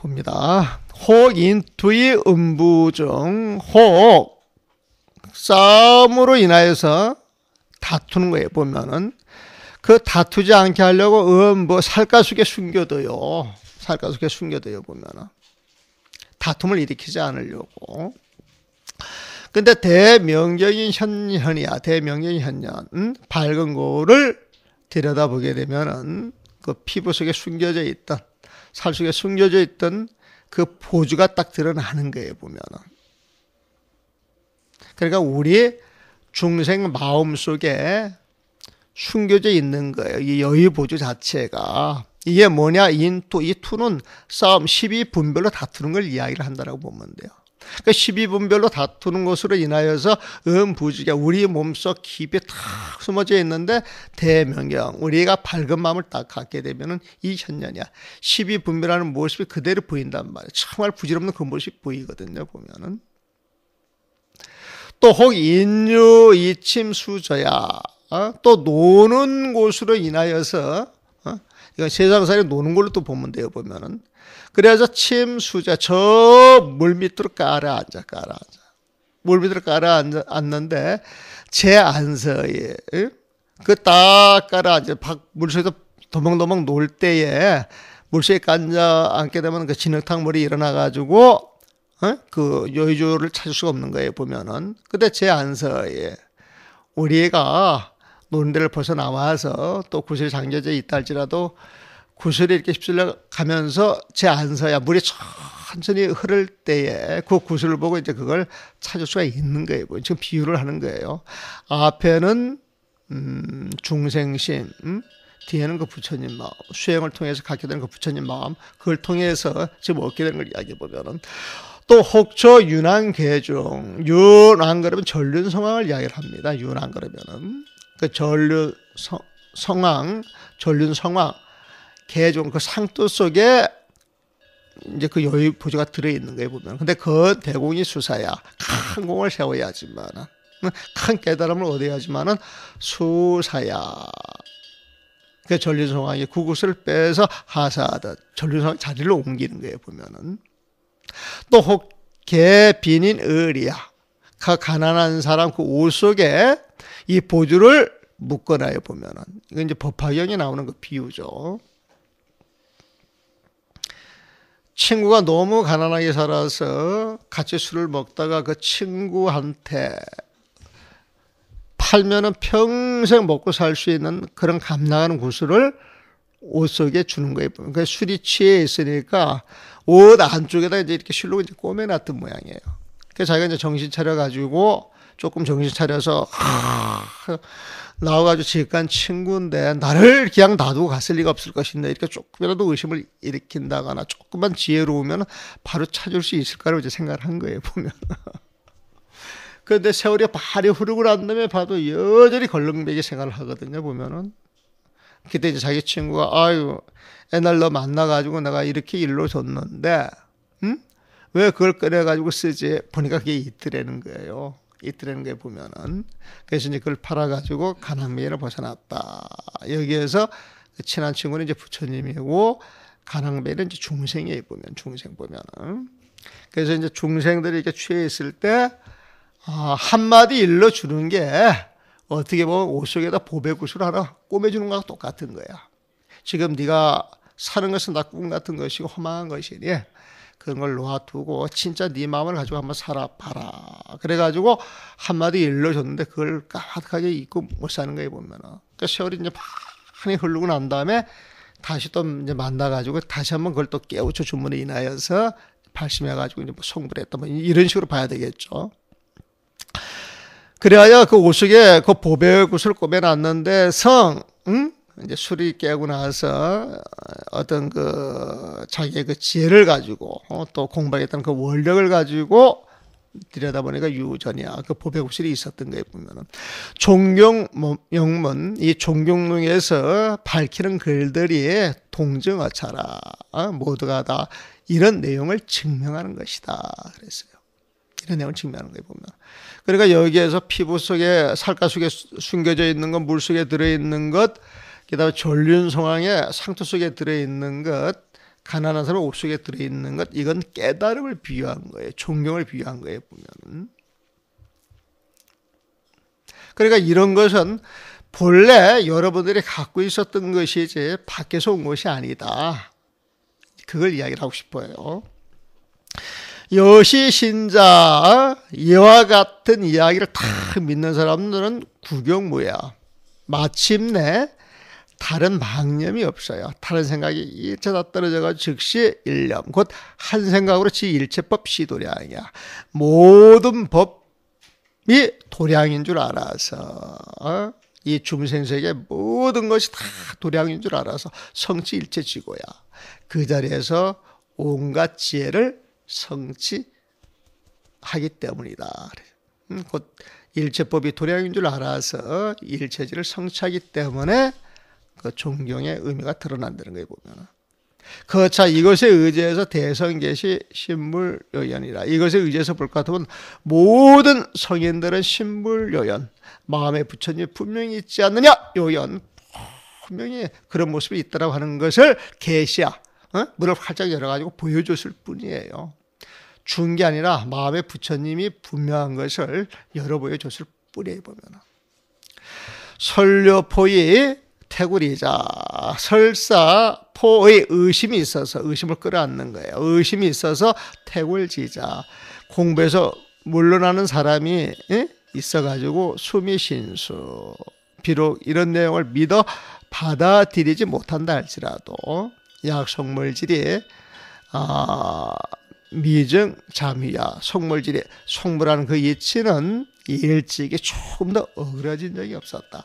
자, 봅니다. 혹 인투의 음부중 혹 싸움으로 인하여서 다투는 거예요. 보면은 그 다투지 않게 하려고 음뭐 살가죽에 숨겨둬요. 살가죽에 숨겨둬요. 보면은 다툼을 일으키지 않으려고. 근데 대명령인 현현이야. 대명령인 현현. 음? 밝은 거를 들여다보게 되면은 그 피부 속에 숨겨져 있던 살 속에 숨겨져 있던 그 보주가 딱 드러나는 거예요, 보면은. 그러니까 우리 중생 마음 속에 숨겨져 있는 거예요. 이 여유 보주 자체가. 이게 뭐냐? 인투, 이 투는 싸움 12분별로 다투는 걸 이야기를 한다라고 보면 돼요. 그러니까 12분별로 다투는 것으로 인하여서 음부지가 우리 몸속 깊이 탁 숨어져 있는데 대명령 우리가 밝은 마음을 딱 갖게 되면은 이 현년이야 12분별하는 모습이 그대로 보인단 말이야 정말 부질없는 그 모습이 보이거든요 보면은 또 혹 인류 이침 수저야 어? 또 노는 곳으로 인하여서 어? 이건 세상살이 노는 걸로 또 보면 돼요 보면은 그래서 침수자 저물 밑으로 깔아앉아 깔아앉아. 물 밑으로 깔아앉는데 제 안서에 그 딱 깔아앉아. 물속에서 도망도망 놀 때에 물속에 깔아 앉게 되면 그 진흙탕 물이 일어나 가지고 어? 그 여의조를 찾을 수가 없는 거예요 보면은. 근데 제 안서에 우리가 데를 벗어나와서 또 구슬이 잠겨져 있다 할지라도 구슬이 이렇게 휩쓸려 가면서 제 안서야 물이 천천히 흐를 때에 그 구슬을 보고 이제 그걸 찾을 수가 있는 거예요. 지금 비유를 하는 거예요. 앞에는 음, 중생심, 음? 뒤에는 그 부처님 마음, 수행을 통해서 갖게 되는 그 부처님 마음, 그걸 통해서 지금 얻게 되는 걸 이야기해 보면은 또 혹초 윤한 계중, 윤한 그러면 전륜 성황을 이야기를 합니다. 윤한 그러면은 그 전륜 성, 성황, 전륜 성황 개종 그 상도 속에 이제 그 여유 보조가 들어 있는 거예요 보면. 근데 그 대공이 수사야. 큰 공을 세워야지만 큰 깨달음을 얻어야지만은 수사야. 그 전륜성왕이 구구슬을 빼서 하사하듯 전륜성왕 자리를 옮기는 거예요 보면은. 또 혹 개 빈인 을이야. 그 가난한 사람 그 옷 속에 이 보주를 묶어놔요 보면은. 이건 이제 법화경에 나오는 그 비유죠. 친구가 너무 가난하게 살아서 같이 술을 먹다가 그 친구한테 팔면은 평생 먹고 살 수 있는 그런 감나가는 구슬을 옷 속에 주는 거예요. 그러니까 술이 취해 있으니까 옷 안쪽에다 이제 이렇게 실로 이제 꼬매놨던 모양이에요. 그래서 자기가 이제 정신 차려가지고 조금 정신 차려서 나와가지고 지간 친구인데 나를 그냥 놔두고 갔을 리가 없을 것인데 이렇게 조금이라도 의심을 일으킨다거나 조금만 지혜로우면 바로 찾을 수 있을까로 이제 생각을 한 거예요 보면. 그런데 세월이 발이 흐르고 난 다음에 봐도 여전히 걸렁매기 생각을 하거든요 보면은. 그때 이제 자기 친구가 아유 옛날 너 만나가지고 내가 이렇게 일로 줬는데 응? 왜 그걸 꺼내가지고 쓰지 보니까 그게 있더라는 거예요. 있더라는 게 보면은 그래서 이제 그걸 팔아가지고 가난미를 벗어났다. 여기에서 그 친한 친구는 이제 부처님이고 가난미는 이제 중생이에요 보면 중생 보면은 그래서 이제 중생들이 이렇게 취해 있을 때 아, 한마디 일러 주는 게 어떻게 보면 옷 속에다 보배굿을 하나 꼬매주는 거랑 똑같은 거야. 지금 네가 사는 것은 다 꿈 같은 것이고 허망한 것이니 그런 걸 놓아두고 진짜 네 마음을 가지고 한번 살아봐라. 그래가지고 한마디 일러줬는데 그걸 까마득하게 잊고 못 사는 거예요 보면은. 그러니까 세월이 이제 많이 흐르고 난 다음에 다시 또 이제 만나가지고 다시 한번 그걸 또 깨우쳐 주문에 인하여서 발심해가지고 이제 뭐 성불 했다 뭐 이런 식으로 봐야 되겠죠. 그래야 그 옷속에 그 보배 굿을 꼽아놨는데 성, 응? 이제 술이 깨고 나서 어떤 그 자기의 그 지혜를 가지고 어, 또 공부했던 그 원력을 가지고 들여다보니까 유전이야. 그 보배구실이 있었던 거에 보면은 종경 영문 이 종경문에서 밝히는 글들이 동정어차라 어? 모두가 다 이런 내용을 증명하는 것이다. 그랬어요. 이런 내용을 증명하는 거예요 보면. 그러니까 여기에서 피부 속에 살갗 속에 숨겨져 있는 것, 물 속에 들어 있는 것, 게다가 전륜 상황에 상토 속에 들어 있는 것, 가난한 사람 옥속에 들어 있는 것 이건 깨달음을 비유한 거예요. 존경을 비유한 거예요. 보면은. 그러니까 이런 것은 본래 여러분들이 갖고 있었던 것이 이제 밖에서 온 것이 아니다. 그걸 이야기를 하고 싶어요. 여시 신자 이와 같은 이야기를 다 믿는 사람들은 구경무야. 마침내 다른 망념이 없어요. 다른 생각이 일체 다 떨어져가 즉시 일념 곧 한 생각으로 지 일체법 시도량이야. 모든 법이 도량인 줄 알아서 어? 이 중생세계 모든 것이 다 도량인 줄 알아서 성취 일체 지고야. 그 자리에서 온갖 지혜를 성취하기 때문이다. 음, 곧 일체법이 도량인 줄 알아서 일체지를 성취하기 때문에 그 존경의 의미가 드러난다는 거예요 보면. 그차 이것에 의지해서 대성계시 신물요연이라 이것에 의지해서 볼 것 같으면 모든 성인들은 신물요연 마음의 부처님 분명히 있지 않느냐 요연 분명히 그런 모습이 있다고 하는 것을 계시야 어? 문을 활짝 열어가지고 보여줬을 뿐이에요. 준 게 아니라 마음의 부처님이 분명한 것을 열어 보여줬을 뿐이에요 보면. 설료포이 태굴이자 설사 포의 의심이 있어서 의심을 끌어안는 거예요. 의심이 있어서 태굴지자 공부해서 물러나는 사람이 있어가지고 숨이 신수 비록 이런 내용을 믿어 받아들이지 못한다 할지라도 약속물질이 아, 미증 잠이야 속물질이 속물하는 그 이치는 일찍이 조금 더 어그러진 적이 없었다.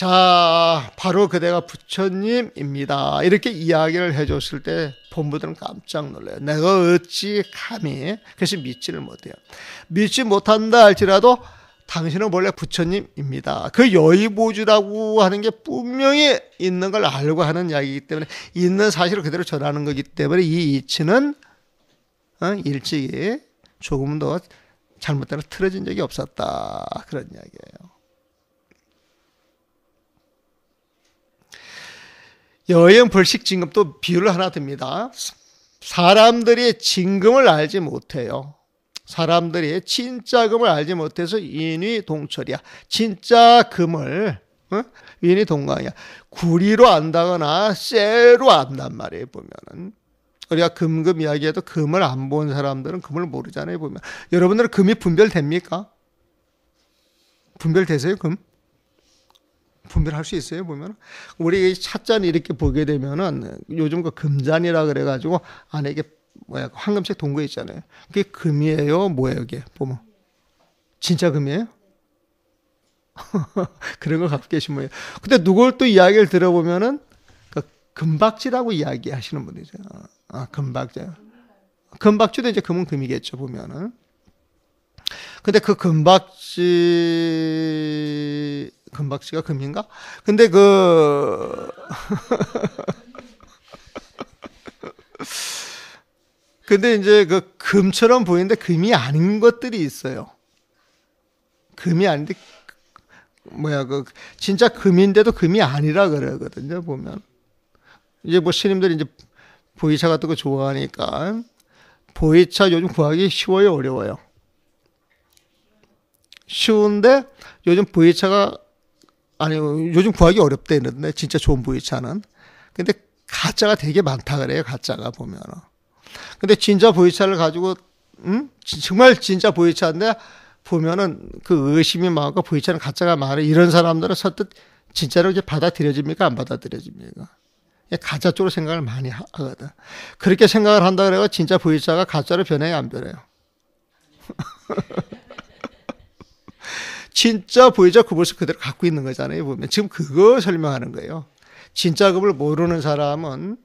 자, 바로 그대가 부처님입니다. 이렇게 이야기를 해줬을 때 본부들은 깜짝 놀라요. 내가 어찌 감히 그래서 믿지를 못해요. 믿지 못한다 할지라도 당신은 원래 부처님입니다. 그 여의보주라고 하는 게 분명히 있는 걸 알고 하는 이야기이기 때문에 있는 사실을 그대로 전하는 거기 때문에 이 이치는 어, 일찍이 조금 더 잘못되는 틀어진 적이 없었다. 그런 이야기예요. 여행 벌식 진금 또 비유를 하나 듭니다. 사람들이 진금을 알지 못해요. 사람들이 진짜 금을 알지 못해서 인위 동철이야. 진짜 금을 어? 인위 동강이야. 구리로 안다거나 쇠로 안단 말이에요. 보면은 우리가 금금 이야기해도 금을 안 본 사람들은 금을 모르잖아요. 보면 여러분들은 금이 분별됩니까? 분별되세요? 금? 분별할 수 있어요 보면 우리 찻잔 이렇게 보게 되면은 요즘 그 금잔이라 그래가지고 안에 이게 뭐야 황금색 동거 있잖아요. 그게 금이에요, 뭐예요, 이게 보면 진짜 금이에요? 그런 거 갖고 계신 거예요. 근데 누굴 또 이야기를 들어보면은 그 금박지라고 이야기하시는 분이죠. 아, 금박지. 금박지도 이제 금은 금이겠죠 보면은. 근데 그 금박지 금박지가 금인가? 근데 그 근데 이제 그 금처럼 보이는데 금이 아닌 것들이 있어요. 금이 아닌데 뭐야 그 진짜 금인데도 금이 아니라 그러거든요 보면 이제 뭐 스님들이 이제 보이차 같은 거 좋아하니까 보이차 요즘 구하기 쉬워요 어려워요 쉬운데 요즘 보이차가 아니 요즘 구하기 어렵대 는데 진짜 좋은 보이차는 근데 가짜가 되게 많다 그래요 가짜가 보면은 근데 진짜 보이차를 가지고 음? 정말 진짜 보이차인데 보면은 그 의심이 많고 보이차는 가짜가 많아 이런 사람들은 선뜻 진짜로 이제 받아들여집니까 안 받아들여집니까? 가짜 쪽으로 생각을 많이 하거든. 그렇게 생각을 한다 그래가 진짜 보이차가 가짜로 변해요 안 변해요? 진짜 그 모습 그대로 갖고 있는 거잖아요 보면 지금 그거 설명하는 거예요. 진짜 금을 모르는 사람은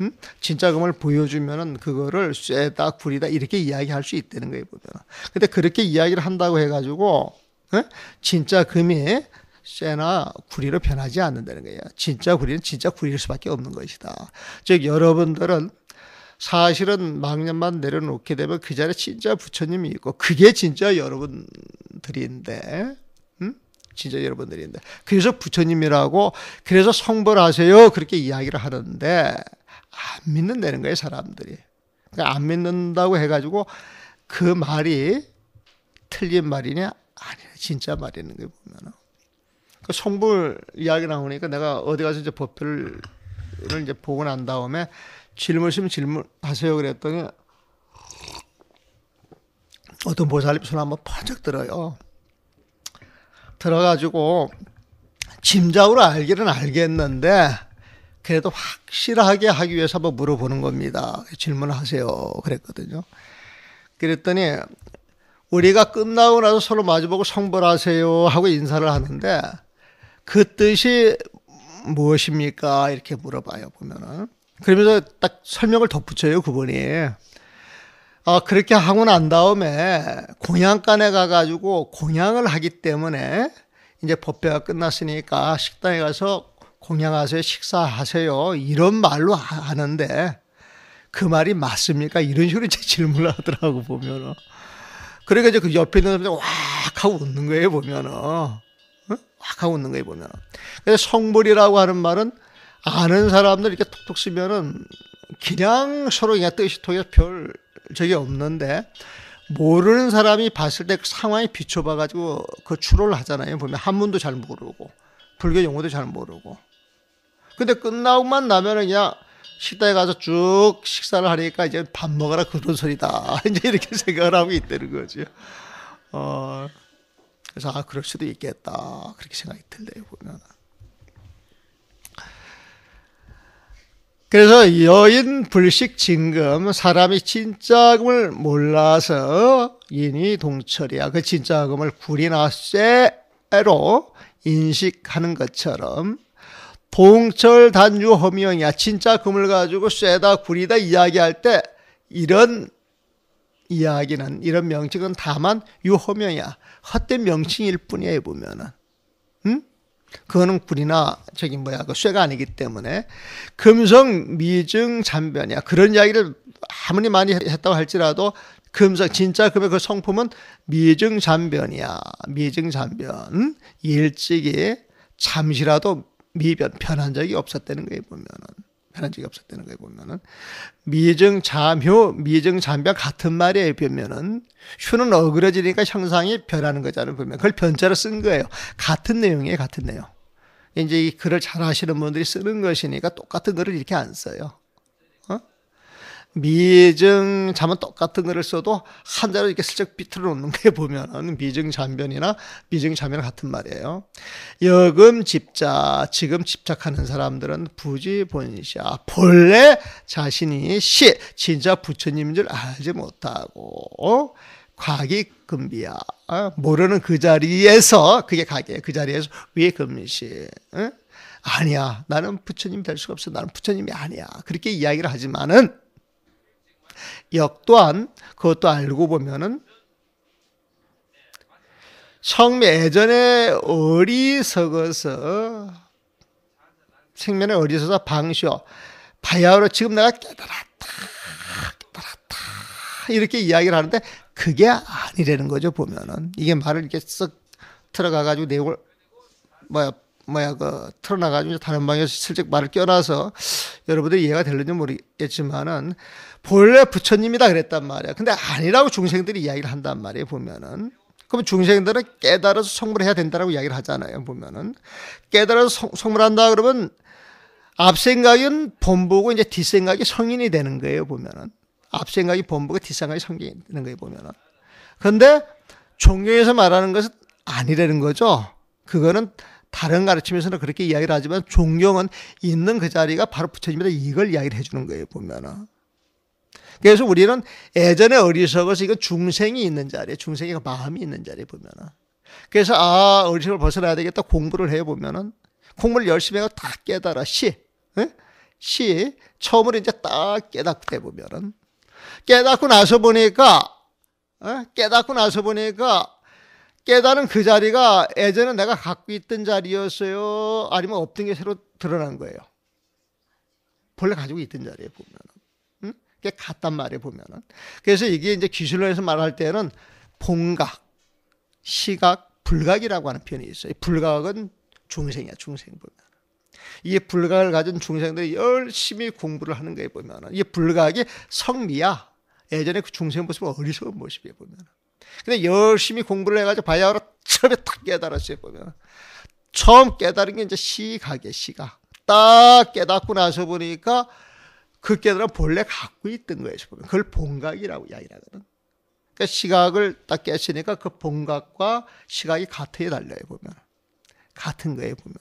음? 진짜금을 보여주면은 그거를 쇠다 구리다 이렇게 이야기할 수 있다는 거예요 보면. 근데 그렇게 이야기를 한다고 해가지고 어? 진짜 금이 쇠나 구리로 변하지 않는다는 거예요. 진짜 구리는 진짜 구리일 수밖에 없는 것이다. 즉 여러분들은 사실은 망념만 내려놓게 되면 그 자리에 진짜 부처님이 있고 그게 진짜 여러분들인데 음? 진짜 여러분들인데 그래서 부처님이라고 그래서 성불하세요 그렇게 이야기를 하는데 안 믿는다는 거예요, 사람들이. 그러니까 안 믿는다고 해가지고 그 말이 틀린 말이냐? 아니야, 진짜 말이는 게 보면은. 그 성불 이야기 나오니까 내가 어디 가서 이제 법표를 이제 보고 난 다음에 질문 있으면 질문하세요 그랬더니 어떤 보살님 손 한번 번쩍 들어요. 들어가지고 짐작으로 알기는 알겠는데 그래도 확실하게 하기 위해서 한번 물어보는 겁니다. 질문하세요. 그랬거든요. 그랬더니 우리가 끝나고 나서 서로 마주보고 성불하세요 하고 인사를 하는데 그 뜻이 무엇입니까? 이렇게 물어봐요, 보면은. 그러면서 딱 설명을 덧붙여요, 그분이. 아, 그렇게 하고 난 다음에 공양간에 가가지고 공양을 하기 때문에 이제 법회가 끝났으니까 식당에 가서 공양하세요, 식사하세요. 이런 말로 하는데 그 말이 맞습니까? 이런 식으로 제 질문을 하더라고, 보면은. 그러니까 이제 그 옆에 있는 사람들이 왁 하고 웃는 거예요, 보면은. 확 하고 웃는 거예요, 보면. 그래서 성불이라고 하는 말은 아는 사람들 이렇게 톡톡 쓰면은 그냥 서로 그냥 뜻이 통해서 별 적이 없는데 모르는 사람이 봤을 때 그 상황에 비춰봐가지고 그 추론을 하잖아요. 보면 한문도 잘 모르고 불교 용어도 잘 모르고. 근데 끝나고만 나면은 그냥 식당에 가서 쭉 식사를 하니까 이제 밥 먹어라 그런 소리다. 이제 이렇게 생각을 하고 있다는 거죠. 어. 그래서 아 그럴 수도 있겠다 그렇게 생각이 들대요 보면. 그래서 여인 불식 징금 사람이 진짜금을 몰라서 인이 동철이야. 그 진짜금을 굴이나 쇠로 인식하는 것처럼 동철 단유 허명이야. 진짜 금을 가지고 쇠다 굴이다 이야기할 때 이런 이야기는 이런 명칭은 다만 유허명이야. 헛된 명칭일 뿐이에요 보면은. 응? 그거는 굴이나 저기 뭐야 그 쇠가 아니기 때문에 금성 미증 잔변이야 그런 이야기를 아무리 많이 했다고 할지라도 금성 진짜 금의 그 성품은 미증 잔변이야. 미증 잔변. 일찍이 잠시라도 미변 변한 적이 없었다는 거예요 보면은 변한 적이 없었다는 거예요 보면은. 미증 잠효 미증 잠변 같은 말이에요 보면은. 휴는 어그러지니까 형상이 변하는 거잖아요 보면. 그걸 변자로 쓴 거예요. 같은 내용이에요 같은 내용. 이제 이 글을 잘 하시는 분들이 쓰는 것이니까 똑같은 글을 이렇게 안 써요 미증 잠은 똑같은 글을 써도 한자로 이렇게 슬쩍 비틀어 놓는 게 보면은 미증 잠변이나 미증 잠변 같은 말이에요. 여금 집자 지금 집착하는 사람들은 부지 본시야 본래 자신이 시 진짜 부처님인 줄 알지 못하고 과기 금비야 어? 모르는 그 자리에서 그게 가게 그 자리에서 왜 금시 어? 아니야 나는 부처님 될 수가 없어 나는 부처님이 아니야 그렇게 이야기를 하지만은 역 또한 그것도 알고 보면은 성미 예전에 어리석어서 생면에 어리석어서 방쇼 바야흐로 지금 내가 깨달았다 깨달았다 이렇게 이야기를 하는데 그게 아니라는 거죠 보면은. 이게 말을 이렇게 쓱 들어가 가지고 내용을 뭐야 뭐야 그 틀어나 가지고 다른 방에서 슬쩍 말을 껴놔서 여러분들이 이해가 될는지 모르겠지만은 본래 부처님이다 그랬단 말이야. 근데 아니라고 중생들이 이야기를 한단 말이에요 보면은. 그럼 중생들은 깨달아서 성불해야 된다라고 이야기를 하잖아요 보면은 깨달아서 성불한다 그러면 앞 생각은 본보고 이제 뒷 생각이 성인이 되는 거예요 보면은 앞 생각이 본보고 뒷 생각이 성인이 되는 거예요 보면은. 근데 종교에서 말하는 것은 아니라는 거죠. 그거는 다른 가르침에서는 그렇게 이야기를 하지만 종경은 있는 그 자리가 바로 부처님이다 이걸 이야기를 해주는 거예요 보면은. 그래서 우리는 예전에 어리석어서 이거 중생이 있는 자리에 중생이가 마음이 있는 자리에 보면은. 그래서 아 어리석을 벗어나야 되겠다 공부를 해 보면은 공부를 열심히 하고 다 깨달아 시, 에? 시 처음으로 이제 딱 깨닫게 보면은 깨닫고 나서 보니까 에? 깨닫고 나서 보니까 깨달은 그 자리가 예전에 내가 갖고 있던 자리였어요? 아니면 없던 게 새로 드러난 거예요? 본래 가지고 있던 자리에 보면은. 응? 그게 같단 말이에요, 보면은. 그래서 이게 이제 기술론에서 말할 때는 본각, 시각, 불각이라고 하는 표현이 있어요. 불각은 중생이야, 중생 보면. 이 불각을 가진 중생들이 열심히 공부를 하는 거에 보면 이 불각이 성미야. 예전에 그 중생 모습은 어리석은 모습이에 보면. 근데 열심히 공부를 해가지고 바야흐로 처음에 딱 깨달았어요 보면. 처음 깨달은 게 이제 시각이에요 시각. 딱 깨닫고 나서 보니까 그 깨달은 본래 갖고 있던 거예요. 보면. 그걸 본각이라고 이야기하거든. 그러니까 시각을 딱 깼으니까 그 본각과 시각이 같아야 달려요 보면. 같은 거예요, 보면.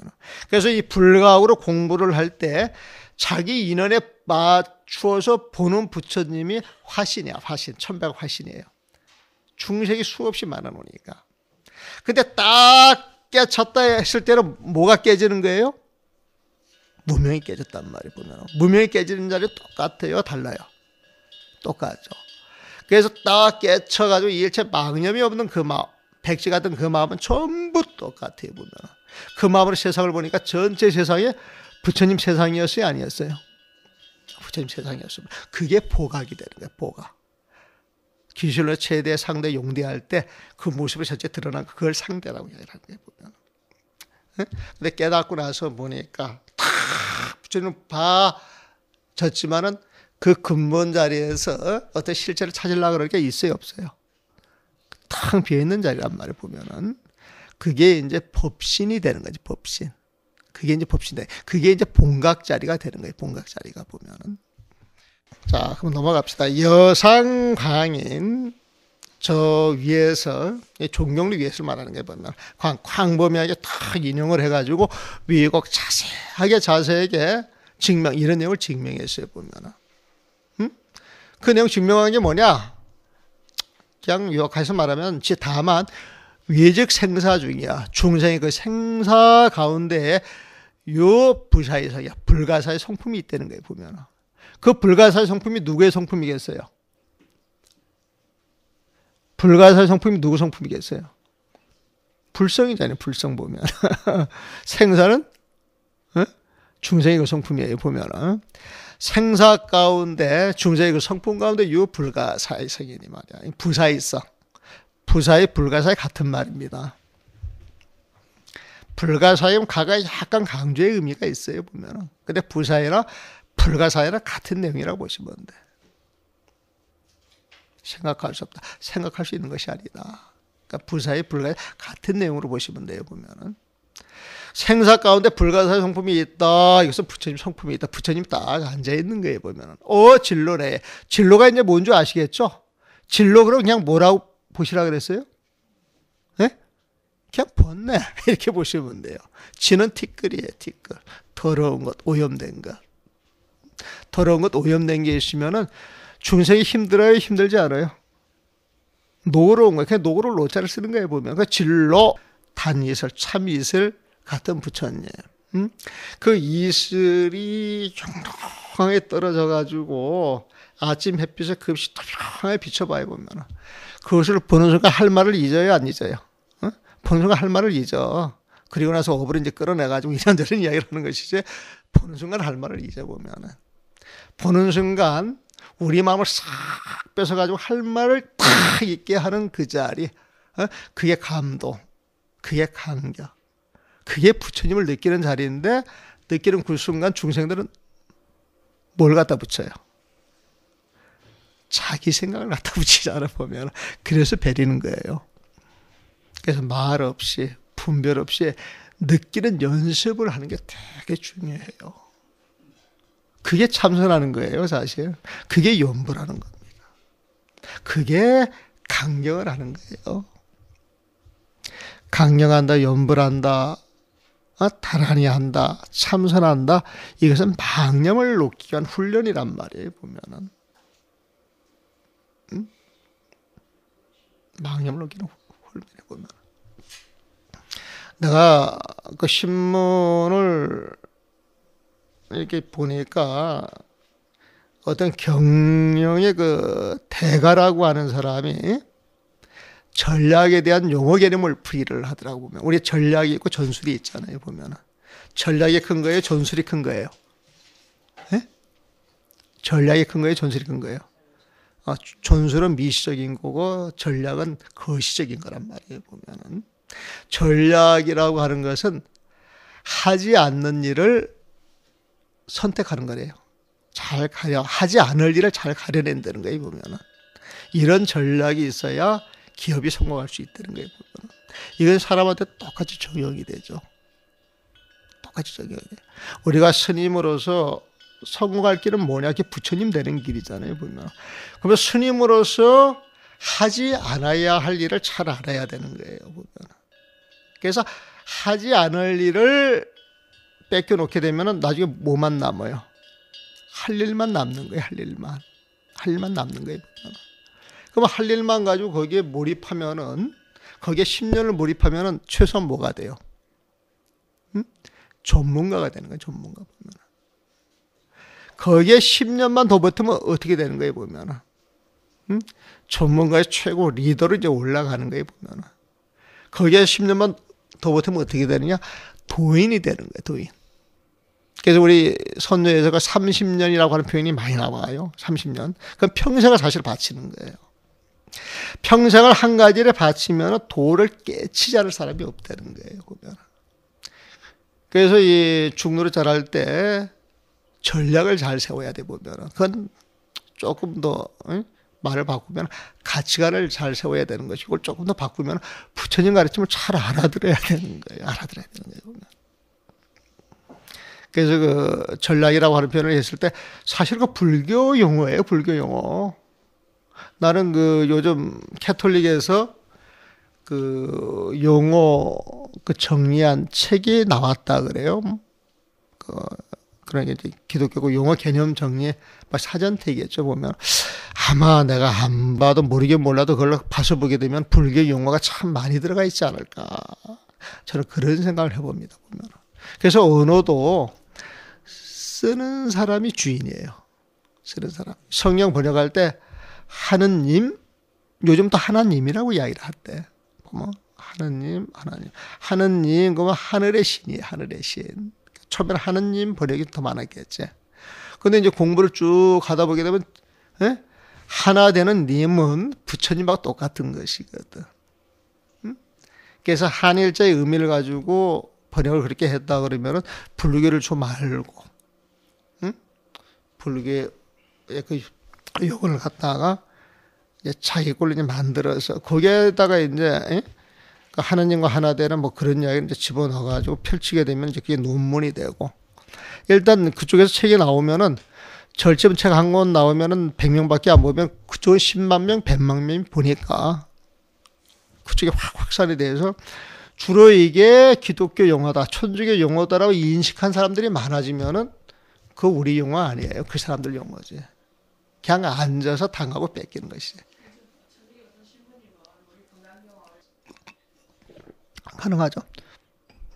그래서 이 불각으로 공부를 할 때 자기 인연에 맞추어서 보는 부처님이 화신이야, 화신. 천백 화신이에요. 중색이 수없이 많아 놓으니까. 근데 딱 깨쳤다 했을 때는 뭐가 깨지는 거예요? 무명이 깨졌단 말이에요, 보면. 무명이 깨지는 자리 똑같아요, 달라요? 똑같죠. 그래서 딱 깨쳐가지고 일체 망념이 없는 그 마음, 백지 같은 그 마음은 전부 똑같아요, 보면. 그 마음으로 세상을 보니까 전체 세상에 부처님 세상이었어요? 아니었어요? 부처님 세상이었습니다. 그게 보각이 되는 거예요, 보각. 귀신로 최대 상대 용대할 때 그 모습이 전체 드러난 그걸 상대라고 얘기를 하는 거예요, 보면. 근데 깨닫고 나서 보니까 다 부처님 봐졌지만은 그 근본 자리에서 어떤 실체를 찾으려고 그럴 게 있어요, 없어요? 탕 비어 있는 자리란 말을 보면은 그게 이제 법신이 되는 거지, 법신. 그게 이제 법신이 돼. 그게 이제 본각 자리가 되는 거예요, 본각 자리가 보면은. 자, 그럼 넘어갑시다. 여상 광인, 저 위에서, 종경리 위에서 말하는 게 보면, 광, 광범위하게 딱 인용을 해가지고, 위곡 자세하게 자세하게 증명, 이런 내용을 증명했어요, 보면은. 음? 그 내용 증명한 게 뭐냐? 그냥 요약해서 말하면, 다만, 외적 생사 중이야. 중생의 그 생사 가운데 요 부사에서 야 불가사의 성품이 있다는 거예요, 보면. 그 불가사의 성품이 누구의 성품이겠어요? 불가사의 성품이 누구 성품이겠어요? 불성이잖아요, 불성 보면. 생사는 어? 중생의 그 성품이에요, 보면. 생사 가운데, 중생의 그 성품 가운데 요 불가사의 성이니 말이야. 부사의 성. 부사의 불가사의 같은 말입니다. 불가사의 가가 약간 강조의 의미가 있어요, 보면은. 근데 부사이나 불가사이나 같은 내용이라고 보시면 돼. 생각할 수 없다. 생각할 수 있는 것이 아니다. 그러니까 부사의 불가 같은 내용으로 보시면 돼요, 보면은. 생사 가운데 불가사의 성품이 있다. 이것은 부처님 성품이 있다. 부처님 딱 앉아 있는 거예요, 보면은. 어, 진로래. 진로가 이제 뭔지 아시겠죠? 진로 그럼 그냥 뭐라고 보시라 그랬어요? 네? 그냥 번뇌 이렇게 보시면 돼요. 지는 티끌이에요. 티끌. 더러운 것, 오염된 것. 더러운 것, 오염된 게 있으면은 중생이 힘들어요? 힘들지 않아요? 노로운 거예요. 그냥 노를 노자를 쓰는 거예요, 보면. 그 진로, 단이슬, 참이슬 같은 부처님. 음? 그 이슬이 영롱하게 떨어져가지고 아침 햇빛에 급시 뚜렷하게 비춰봐요, 보면은. 그것을 보는 순간 할 말을 잊어요, 안 잊어요? 어? 보는 순간 할 말을 잊어. 그리고 나서 업을 이제 끌어내가지고 이런저런 이야기를 하는 것이지, 보는 순간 할 말을 잊어보면은. 보는 순간 우리 마음을 싹 뺏어가지고 할 말을 탁 있게 하는 그 자리, 어? 그게 감동, 그게 감격, 그게 부처님을 느끼는 자리인데, 느끼는 그 순간 중생들은 뭘 갖다 붙여요? 자기 생각을 갖다 붙이잖아 보면 그래서 베리는 거예요. 그래서 말 없이 분별 없이 느끼는 연습을 하는 게 되게 중요해요. 그게 참선하는 거예요, 사실. 그게 연부라는 겁니다. 그게 강경을 하는 거예요. 강령한다, 연불한다, 어, 다란히 한다, 참선한다. 이것은 망념을 놓기 위한 훈련이란 말이에요, 보면은. 망념을 넘기는 홀면에 보면 내가 그 신문을 이렇게 보니까 어떤 경영의 그 대가라고 하는 사람이 전략에 대한 용어 개념을 풀이를 하더라고 보면. 우리 전략이 있고 전술이 있잖아요 보면 전략이 큰 거예요 전술이 큰 거예요? 네? 전략이 큰 거예요 전술이 큰 거예요? 아, 전술은 미시적인 거고 전략은 거시적인 거란 말이에요 보면은. 전략이라고 하는 것은 하지 않는 일을 선택하는 거래요. 잘 가려 하지 않을 일을 잘 가려낸다는 거예요 보면은 이런 전략이 있어야 기업이 성공할 수 있다는 거예요 보면은 이건 사람한테 똑같이 적용이 되죠. 똑같이 적용이 돼. 우리가 스님으로서 성공할 길은 뭐냐? 그 부처님 되는 길이잖아요 보면. 그러면 스님으로서 하지 않아야 할 일을 잘 알아야 되는 거예요 보면. 그래서 하지 않을 일을 뺏겨놓게 되면 나중에 뭐만 남아요? 할 일만 남는 거예요, 할 일만. 할 일만 남는 거예요. 그럼 할 일만 가지고 거기에 몰입하면은, 거기에 10년을 몰입하면은 최소한 뭐가 돼요? 음? 전문가가 되는 거예요, 전문가 보면. 거기에 10년만 더 버티면 어떻게 되는 거예요, 보면은. 음? 전문가의 최고 리더로 이제 올라가는 거예요, 보면은. 거기에 10년만 더 버티면 어떻게 되느냐? 도인이 되는 거예요, 도인. 그래서 우리 선녀에서가 30년이라고 하는 표현이 많이 나와요. 30년. 그럼 평생을 사실 바치는 거예요. 평생을 한 가지를 바치면 도를 깨치지 않을 사람이 없다는 거예요. 보면. 그래서 이 중노를 잘할 때 전략을 잘 세워야 돼 보면 그건 조금 더 응? 말을 바꾸면 가치관을 잘 세워야 되는 것이고 조금 더 바꾸면 부처님 가르침을 잘 알아들어야 되는 거예요. 알아들어야 되는 거예요. 보면. 그래서 그 전략이라고 하는 표현을 했을 때 사실 그 불교 용어예요. 불교 용어. 나는 그 요즘 캐톨릭에서 그 용어 그 정리한 책이 나왔다 그래요. 그 그러니까 이제 기독교 용어 개념 정리 사전책이겠죠 보면 아마 내가 안 봐도 모르긴 몰라도 그걸 봐서 보게 되면 불교 용어가 참 많이 들어가 있지 않을까 저는 그런 생각을 해봅니다 보면 그래서 언어도 쓰는 사람이 주인이에요 쓰는 사람 성경 번역할 때 하느님 요즘 또 하나님이라고 이야기를 할때 보면 하느님 하나님 하느님 그러면 하늘의 신이에요 하늘의 신 처음에는 하느님 번역이 더 많았겠지. 근데 이제 공부를 쭉 하다 보게 되면 에? 예? 하나 되는 님은 부처님하고 똑같은 것이거든. 응? 그래서 한일자의 의미를 가지고 번역을 그렇게 했다 그러면은 불교를 좀 응? 불교의 그 요건을 갖다가 자기 꼴로 만들어서 거기에다가 이제 에? 예? 그 하나님과 하나 되는 뭐 그런 이야기를 이제 집어넣어가지고 펼치게 되면 이제 그게 논문이 되고 일단 그쪽에서 책이 나오면은 절집 책한 권 나오면은 100명밖에 안 보면 그쪽은 10만 명, 100만 명이 보니까 그쪽에 확 확산이 돼서 주로 이게 기독교 용어다, 천주교 용어다라고 인식한 사람들이 많아지면은 그 우리 용어 아니에요. 그 사람들 용어지. 그냥 앉아서 당하고 뺏기는 것이지. 가능하죠.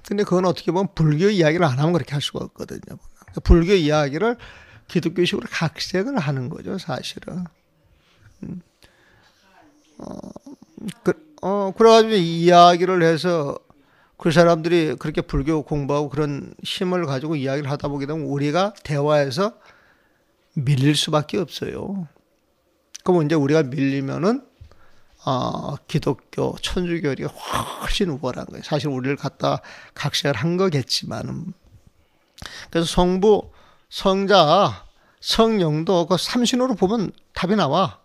근데 그건 어떻게 보면 불교 이야기를 안 하면 그렇게 할 수가 없거든요. 불교 이야기를 기독교식으로 각색을 하는 거죠, 사실은. 음. 어, 그, 어, 그래가지고 이야기를 해서 그 사람들이 그렇게 불교 공부하고 그런 힘을 가지고 이야기를 하다 보게 되면 우리가 대화에서 밀릴 수밖에 없어요. 그럼 이제 우리가 밀리면은 어, 기독교, 천주교리 훨씬 우월한 거예요. 사실 우리를 갖다 각색을 한 거겠지만은. 그래서 성부, 성자, 성령도 그 삼신으로 보면 답이 나와.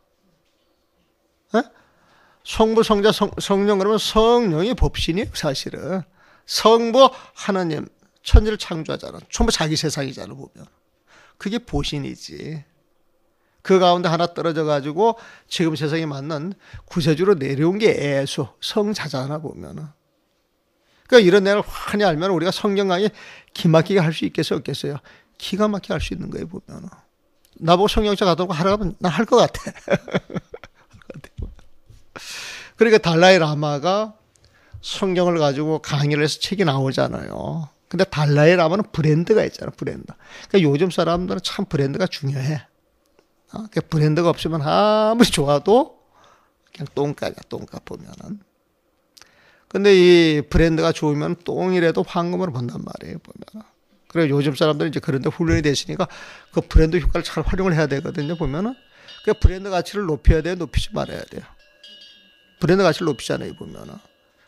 에? 성부, 성자, 성, 성령 그러면 성령이 법신이에요, 사실은. 성부 하나님, 천지를 창조하잖아. 전부 자기 세상이잖아, 보면. 그게 보신이지. 그 가운데 하나 떨어져 가지고 지금 세상에 맞는 구세주로 내려온 게 애수 성자잖아 보면은. 그러니까 이런 내용을 환히 알면 우리가 성경 강의 기막히게 할 수 있겠어요 없겠어요? 기가 막히게 할 수 있는 거예요 보면은. 나보고 성경책 가다고 하라고 하면 난할것 같아. 그러니까 달라이 라마가 성경을 가지고 강의를 해서 책이 나오잖아요. 근데 달라이 라마는 브랜드가 있잖아, 브랜드. 그러니까 요즘 사람들은 참 브랜드가 중요해. 어? 그 브랜드가 없으면 아무리 좋아도 그냥 똥가야 똥가 보면은. 근데 이 브랜드가 좋으면 똥이라도 황금으로 번단 말이에요, 보면. 그래 요즘 사람들은 이제 그런데 훈련이 됐으니까 그 브랜드 효과를 잘 활용을 해야 되거든요, 보면은. 그 브랜드 가치를 높여야 돼요, 높이지 말아야 돼요. 브랜드 가치를 높이잖아요, 보면은.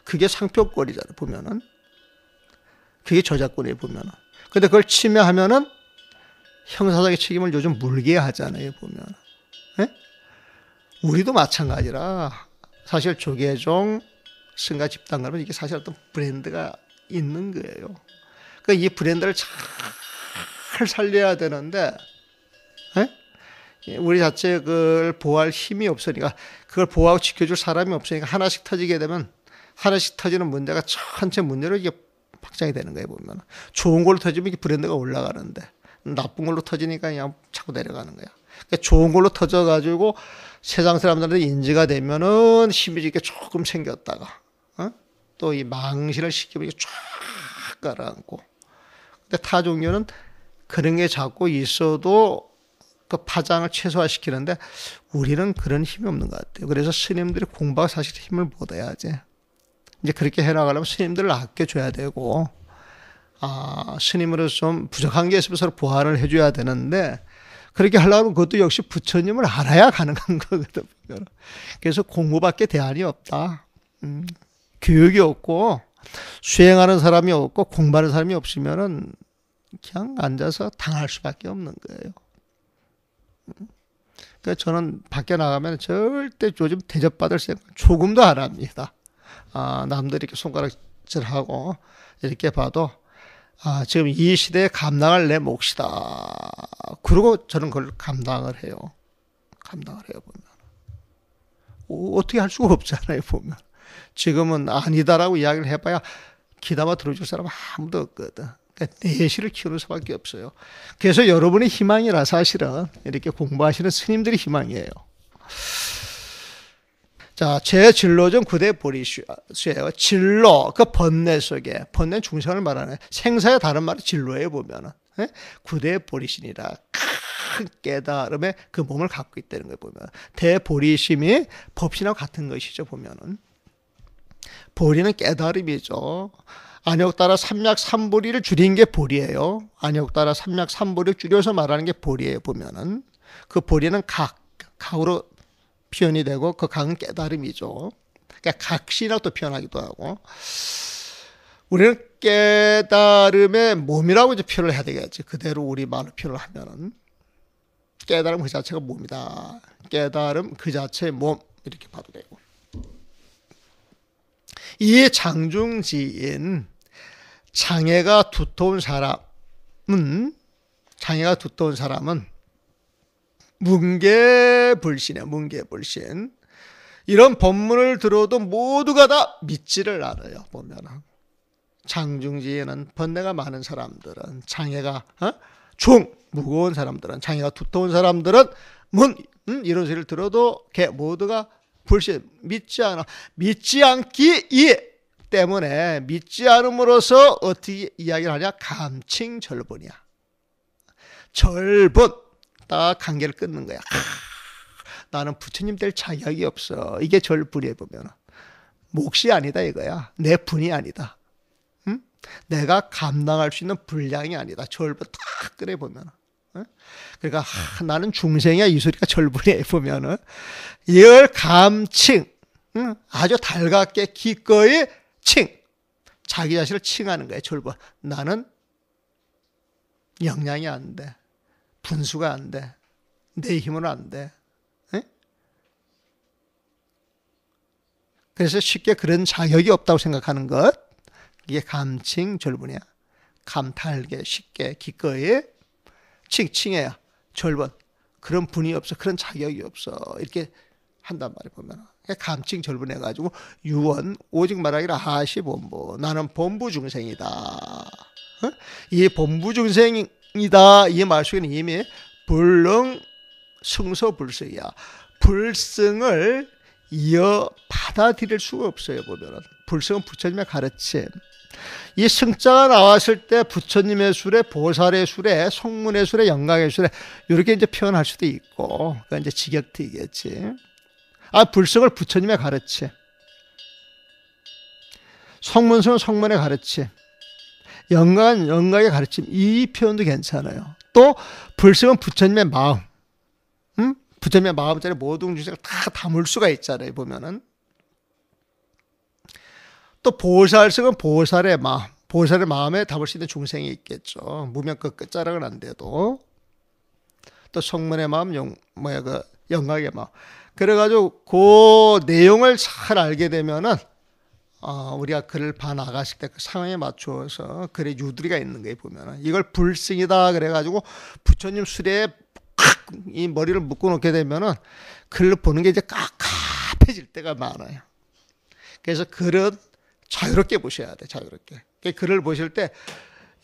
그게 상표거리잖아요, 보면은. 그게 저작권에 보면은. 근데 그걸 침해하면은 형사적인 책임을 요즘 물게 하잖아요, 보면. 예? 우리도 마찬가지라 사실 조계종 승가 집단 가면 이게 사실 어떤 브랜드가 있는 거예요. 그러니까 이 브랜드를 잘 살려야 되는데, 예? 우리 자체 그걸 보호할 힘이 없으니까 그걸 보호하고 지켜줄 사람이 없으니까 하나씩 터지게 되면 하나씩 터지는 문제가 천천히 문제로 이게 확장이 되는 거예요 보면 좋은 걸로 터지면 이게 브랜드가 올라가는데 나쁜 걸로 터지니까 그냥 자꾸 내려가는 거야. 그러니까 좋은 걸로 터져가지고 세상 사람들한테 인지가 되면은 힘이 이렇게 조금 생겼다가 어? 또 이 망신을 시키면 이게 쫙 가라앉고. 근데 타 종교는 그런 게 자꾸 있어도 그 파장을 최소화시키는데 우리는 그런 힘이 없는 것 같아요. 그래서 스님들이 공부가 사실 힘을 못 해야지. 이제 그렇게 해나가려면 스님들을 아껴줘야 되고, 아, 스님으로서 좀 부족한 게 있으면 서로 보완을 해줘야 되는데, 그렇게 하려면 그것도 역시 부처님을 알아야 가능한 거거든. 그래서 공부밖에 대안이 없다. 음, 교육이 없고, 수행하는 사람이 없고, 공부하는 사람이 없으면은 그냥 앉아서 당할 수밖에 없는 거예요. 그러니까 저는 밖에 나가면 절대 요즘 대접받을 생각 조금도 안 합니다. 아, 남들이 이렇게 손가락질하고 이렇게 봐도 아, 지금 이 시대에 감당할 내 몫이다. 그리고 저는 그걸 감당을 해요. 감당을 해요, 보면. 어, 어떻게 할 수가 없잖아요, 보면. 지금은 아니다라고 이야기를 해봐야 기다마 들어줄 사람 아무도 없거든. 그러니까 내실을 키우는 수밖에 없어요. 그래서 여러분의 희망이라 사실은 이렇게 공부하시는 스님들이 희망이에요. 자, 제 진로좀 그대 버리시에요. 진로, 그 번뇌 속에, 번뇌 중생을 말하는 생사의 다른 말이 진로에 보면은, 예? 구대 보리시니라. 큰 깨달음의 그 몸을 갖고 있다는 걸 보면. 대보리심이 법신하고 같은 것이죠, 보면은. 보리는 깨달음이죠. 안역 따라 삼약 삼보리를 줄인 게 보리예요. 안역 따라 삼약 삼보리를 줄여서 말하는 게 보리예요, 보면은. 그 보리는 각, 각으로 표현이 되고 그 각은 깨달음이죠. 그러니까 각시라고 또 표현하기도 하고. 우리는 깨달음의 몸이라고 이제 표현을 해야 되겠지. 그대로 우리 말로 표현을 하면은. 깨달음 그 자체가 몸이다. 깨달음 그 자체의 몸. 이렇게 봐도 되고. 이 장중지인 장애가 두터운 사람은 장애가 두터운 사람은 문계불신이야 문계불신. 이런 법문을 들어도 모두가 다 믿지를 않아요 보면 장중지에는 번뇌가 많은 사람들은 장애가 어? 중 무거운 사람들은 장애가 두터운 사람들은 문 음, 이런 소리를 들어도 개 모두가 불신 믿지 않아. 믿지 않기 이 때문에 믿지 않음으로써 어떻게 이야기를 하냐 감칭절본이야 절본 딱 관계를 끊는 거야. 아, 나는 부처님 될 자격이 없어. 이게 절분이에 보면 몫이 아니다 이거야. 내 분이 아니다. 응? 내가 감당할 수 있는 분량이 아니다. 절분 딱 꺼내 보면. 응? 그러니까 아, 나는 중생이야 이 소리가 절분이에 보면은 이걸 감칭 응? 아주 달갑게 기꺼이 칭 자기 자신을 칭하는 거야 절분. 나는 영향이 안 돼. 분수가 안 돼. 내 힘으로 안 돼. 에? 그래서 쉽게 그런 자격이 없다고 생각하는 것. 이게 감칭 절분이야. 감탈게 쉽게 기꺼이 칭칭해야 절분. 그런 분이 없어. 그런 자격이 없어. 이렇게 한단 말이에 보면. 감칭 절분해가지고 유언 오직 말하기를 하시 본부 나는 본부 중생이다. 어? 이 본부 중생 이다. 이 말 속에는 이미 불능 승소불승이야. 불승을 이어 받아들일 수가 없어요. 보면은 불승은 부처님의 가르침. 이 승자가 나왔을 때 부처님의 술에 보살의 술에 성문의 술에 영광의 술에 이렇게 이제 표현할 수도 있고 그건 이제 직역体겠지. 아 불승을 부처님의 가르침. 성문승은 성문의 가르침. 영광, 영광의 가르침. 이 표현도 괜찮아요. 또, 불승은 부처님의 마음. 음? 부처님의 마음자리 모든 중생을 다 담을 수가 있잖아요, 보면은. 또 보살승은 보살의 마음. 보살의 마음에 담을 수 있는 중생이 있겠죠. 무명끝 끝자락은 안 돼도 또 성문의 마음, 영, 뭐야 그 영각의 마음. 그래가지고 그 내용을 잘 알게 되면은 어, 우리가 글을 봐 나갔을 때 그 상황에 맞추어서 글에 유두리가 있는 거에 보면은 이걸 불승이다 그래가지고 부처님 수레에 이 머리를 묶어 놓게 되면은 글을 보는 게 이제 깝깝해질 때가 많아요. 그래서 글은 자유롭게 보셔야 돼, 자유롭게. 글을 보실 때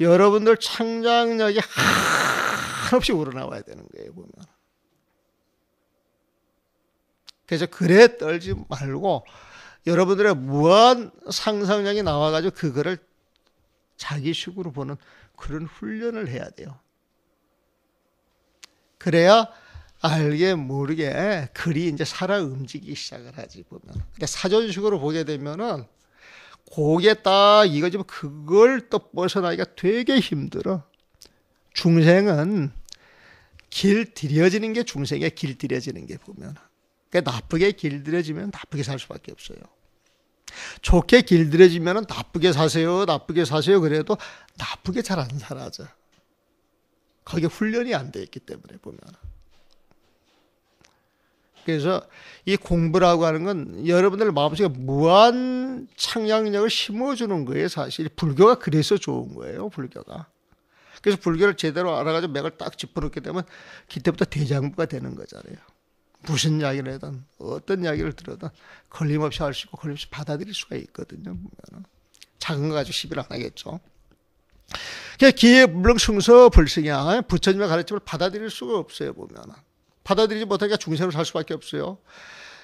여러분들 창작력이 한없이 우러나와야 되는 거예요, 보면. 그래서 글에 떨지 말고 여러분들의 무한 상상력이 나와가지고 그거를 자기식으로 보는 그런 훈련을 해야 돼요. 그래야 알게 모르게 글이 이제 살아 움직이기 시작을 하지 보면. 근데 사전식으로 보게 되면은 고개 딱 이거지만 그걸 또 벗어나기가 되게 힘들어. 중생은 길 들여지는 게 중생의 길 들여지는 게 보면. 그러니까 나쁘게 길들여지면 나쁘게 살 수밖에 없어요. 좋게 길들여지면 나쁘게 사세요, 나쁘게 사세요. 그래도 나쁘게 잘 안 살아져. 거기에 훈련이 안 돼 있기 때문에 보면. 그래서 이 공부라고 하는 건 여러분들 마음속에 무한 창작력을 심어주는 거예요, 사실. 불교가 그래서 좋은 거예요, 불교가. 그래서 불교를 제대로 알아가지고 맥을 딱 짚어놓게 되면 그때부터 대장부가 되는 거잖아요. 무슨 이야기를 하든 어떤 이야기를 들어든 걸림없이 할 수 있고 걸림없이 받아들일 수가 있거든요. 보면은 작은 거 가지고 시비를 안 하겠죠. 기회 물론 충서 불승이야. 부처님의 가르침을 받아들일 수가 없어요. 보면은 받아들이지 못하니까 중생으로 살 수밖에 없어요.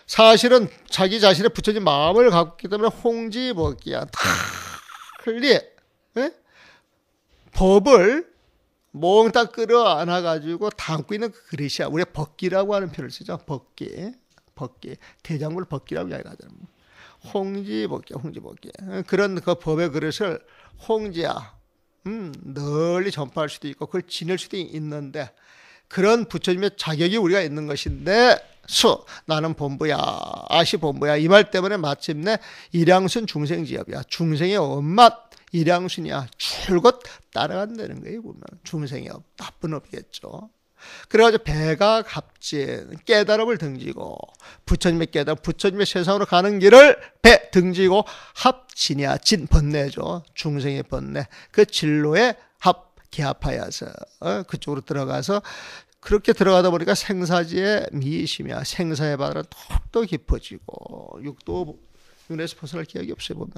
사실은 자기 자신의 부처님 마음을 갖고 있기 때문에 홍지 먹기야. 달리 예? 법을 몽딱 끌어 안아가지고 담고 있는 그 그릇이야. 우리 법기라고 하는 표현을 쓰죠. 법기. 법기. 대장물 법기라고 이야기하잖아요. 홍지 법기, 홍지 법기. 그런 그 법의 그릇을 홍지야. 음, 널리 전파할 수도 있고 그걸 지낼 수도 있는데 그런 부처님의 자격이 우리가 있는 것인데 수 나는 본부야 아시 본부야. 이 말 때문에 마침내 일양순 중생지업이야. 중생의 엄맛 일양순이야. 줄곧 따라간다는 거예요 보면. 중생의 업 나쁜 업이겠죠. 그래가지고 배각합진 깨달음을 등지고 부처님의 깨달음 부처님의 세상으로 가는 길을 배 등지고 합진이야. 진 번뇌죠. 중생의 번뇌. 그 진로에 합 계합하여서 어, 그쪽으로 들어가서 그렇게 들어가다 보니까 생사지해 미심이야. 생사의 바다는 더욱더 깊어지고 육도윤회에서 벗어날 기약이 없어요 보면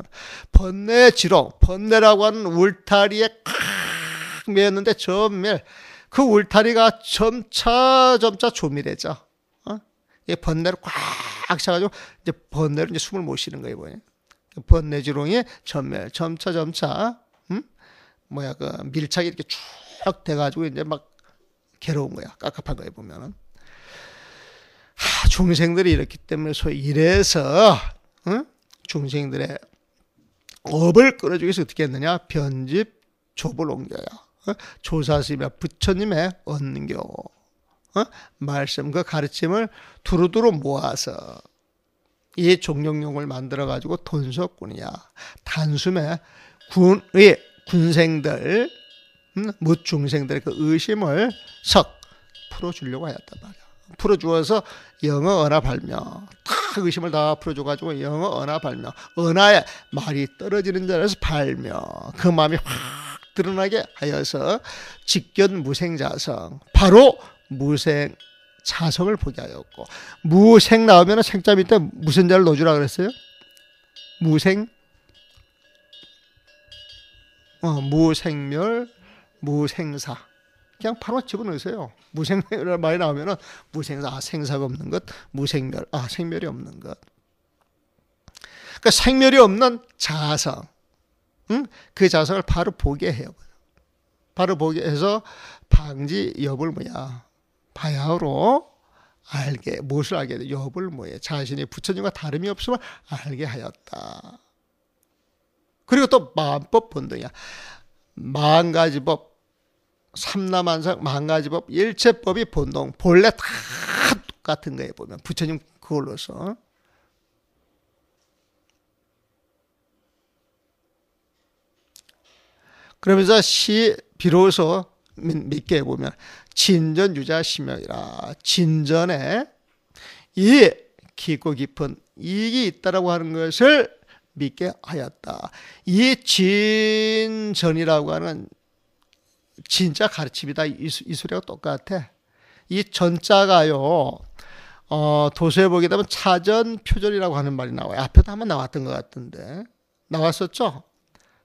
번뇌 지로 번뇌라고 하는 울타리에 칵 매였는데 전멸. 그 울타리가 점차 점차 조밀해져 어? 이 번뇌를 꽉 차가지고 이제 번뇌로 이제 숨을 못 쉬는 거예요 뭐예요 번뇌 지롱이 전멸 점차 점차 음? 뭐야 그 밀착이 이렇게 쭉 돼가지고 이제 막 괴로운 거야 깝깝한 거예요 보면은 하, 중생들이 이렇기 때문에 소위 이래서 응? 중생들의 업을 끌어주기 위해서 어떻게 했느냐? 편집 좁을 옮겨야. 어? 조사스며 부처님의 언교. 어? 말씀, 그 가르침을 두루두루 모아서 이 종룡용을 만들어 가지고 돈석군이야. 단숨에 군의 군생들, 음? 무 중생들의 그 의심을 석 풀어주려고 하였단 말이야. 풀어주어서 영어 언어 발명 다 의심을 다 풀어줘가지고 영어 언어 발명 언어에 말이 떨어지는 자리에서 발명 그 마음이 확 드러나게 하여서 직견 무생 자성 바로 무생 자성을 보게 하였고 무생 나오면 생자 밑에 무슨 자를 넣어주라 그랬어요? 무생 어, 무생멸 무생사 그냥 바로 집어넣으세요. 무생멸 말이 나오면은 무생사, 아, 생사가 없는 것, 무생멸, 아, 생멸이 없는 것. 그러니까 생멸이 없는 자성, 응? 그 자성을 바로 보게 해요. 바로 보게 해서 방지 여불 뭐야? 바야흐로 알게 무엇을 알게 돼? 여불 뭐예? 자신이 부처님과 다름이 없음을 알게 하였다. 그리고 또 마음법 본등이야. 만 가지 법 삼라만상 만가지법 일체법이 본동 본래 다 똑같은 거예요 보면. 부처님 그걸로서. 그러면서 시 비로소 믿게 보면 진전 유자 심명이라. 진전에 이 깊고 깊은 이익이 있다라고 하는 것을 믿게 하였다. 이 진전이라고 하는 진짜 가르침이다. 이, 이 소리가 똑같아. 이 전자가요. 어, 도서에 보게 되면 차전 표전이라고 하는 말이 나와요. 앞에도 한번 나왔던 것 같은데 나왔었죠.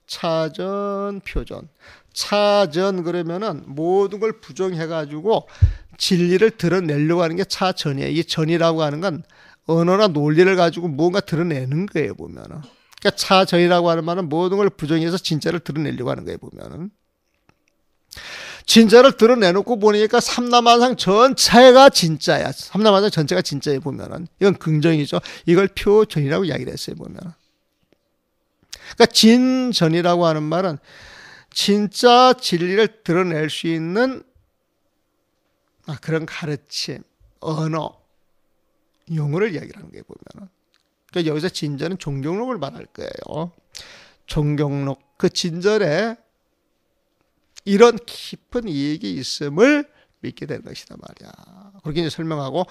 차전 표전. 차전 그러면은 모든 걸 부정해 가지고 진리를 드러내려고 하는 게 차전이에요. 이 전이라고 하는 건 언어나 논리를 가지고 뭔가 드러내는 거예요, 보면은. 그러니까 차전이라고 하는 말은 모든 걸 부정해서 진짜를 드러내려고 하는 거예요, 보면은. 진짜를 드러내놓고 보니까 삼남한상 전체가 진짜야. 삼남한상 전체가 진짜에 보면은 이건 긍정이죠. 이걸 표전이라고 이야기를 했어요 보면은. 그러니까 진전이라고 하는 말은 진짜 진리를 드러낼 수 있는 아, 그런 가르침, 언어, 용어를 이야기하는 게 보면은. 그러니까 여기서 진전은 종경록을 말할 거예요. 종경록 그 진전에 이런 깊은 이익이 있음을 믿게 되는 것이다 말이야. 그렇게 이제 설명하고